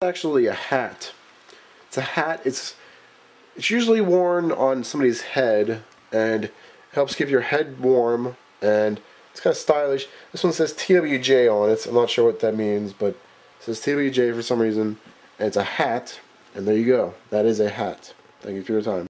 actually a hat. It's a hat. It's it's usually worn on somebody's head and helps keep your head warm and it's kind of stylish. This one says TWJ on it. I'm not sure what that means, but it says TWJ for some reason. And it's a hat. And there you go. That is a hat. Thank you for your time.